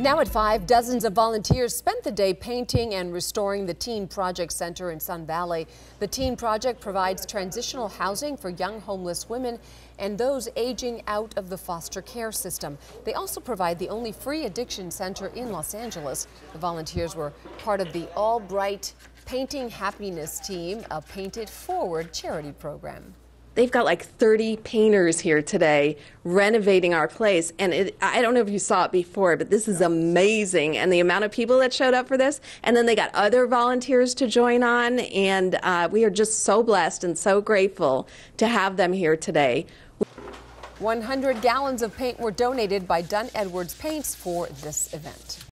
Now at 5, dozens of volunteers spent the day painting and restoring the Teen Project Center in Sun Valley. The Teen Project provides transitional housing for young homeless women and those aging out of the foster care system. They also provide the only free addiction center in Los Angeles. The volunteers were part of the ALLBRiGHT Painting Happiness team, a Paint-It-Forward charity program. They've got like 30 painters here today renovating our place. And it, I don't know if you saw it before, but this is amazing. And the amount of people that showed up for this. And then they got other volunteers to join on. And uh, we are just so blessed and so grateful to have them here today. 100 gallons of paint were donated by Dunn Edwards Paints for this event.